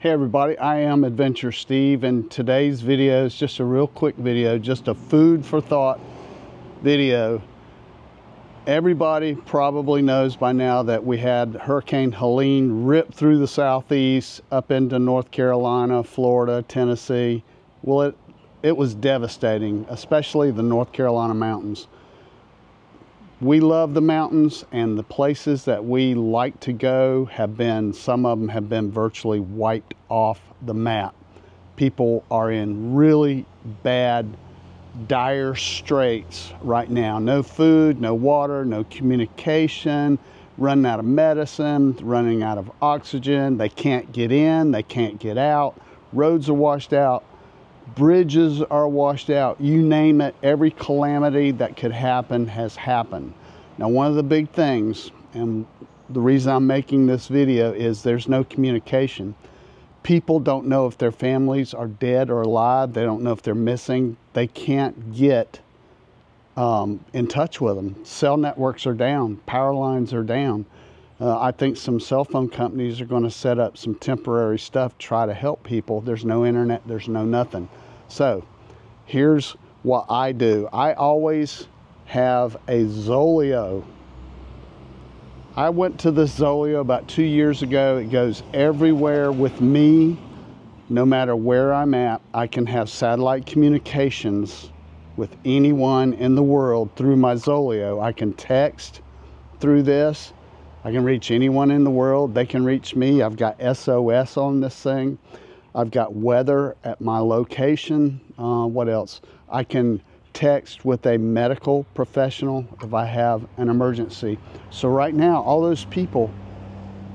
Hey everybody, I am Adventure Steve and today's video is just a real quick video, just a food for thought video. Everybody probably knows by now that we had Hurricane Helene rip through the southeast up into North Carolina, Florida, Tennessee. Well, it, it was devastating, especially the North Carolina mountains we love the mountains and the places that we like to go have been some of them have been virtually wiped off the map. People are in really bad dire straits right now. No food no water no communication running out of medicine running out of oxygen. They can't get in they can't get out. Roads are washed out bridges are washed out. You name it, every calamity that could happen has happened. Now, one of the big things, and the reason I'm making this video is there's no communication. People don't know if their families are dead or alive. They don't know if they're missing. They can't get um, in touch with them. Cell networks are down, power lines are down. Uh, I think some cell phone companies are going to set up some temporary stuff, to try to help people. There's no internet, there's no nothing. So here's what I do. I always have a Zoleo. I went to this Zoleo about two years ago. It goes everywhere with me, no matter where I'm at. I can have satellite communications with anyone in the world through my Zoleo. I can text through this. I can reach anyone in the world. They can reach me. I've got SOS on this thing. I've got weather at my location. Uh, what else? I can text with a medical professional if I have an emergency. So right now, all those people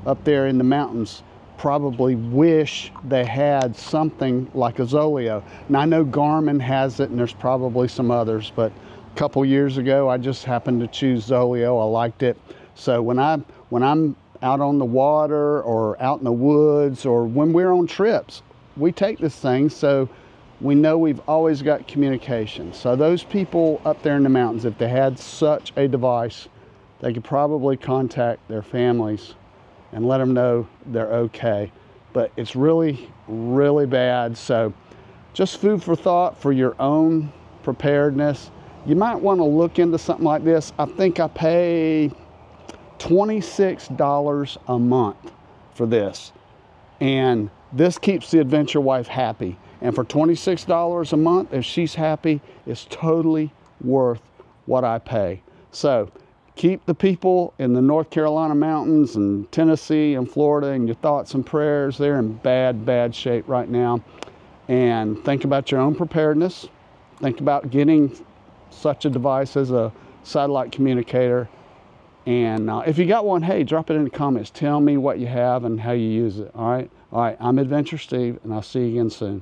up there in the mountains probably wish they had something like a Zoleo. Now I know Garmin has it and there's probably some others, but a couple years ago I just happened to choose Zoleo. I liked it. So when I when I'm out on the water or out in the woods or when we're on trips, we take this thing so we know we've always got communication. So those people up there in the mountains, if they had such a device, they could probably contact their families and let them know they're okay. But it's really, really bad. So just food for thought for your own preparedness. You might want to look into something like this. I think I pay $26 a month for this. And this keeps the adventure wife happy. And for $26 a month, if she's happy, it's totally worth what I pay. So keep the people in the North Carolina mountains and Tennessee and Florida and your thoughts and prayers. They're in bad, bad shape right now. And think about your own preparedness. Think about getting such a device as a satellite communicator and uh, if you got one, hey, drop it in the comments. Tell me what you have and how you use it. All right. All right. I'm Adventure Steve, and I'll see you again soon.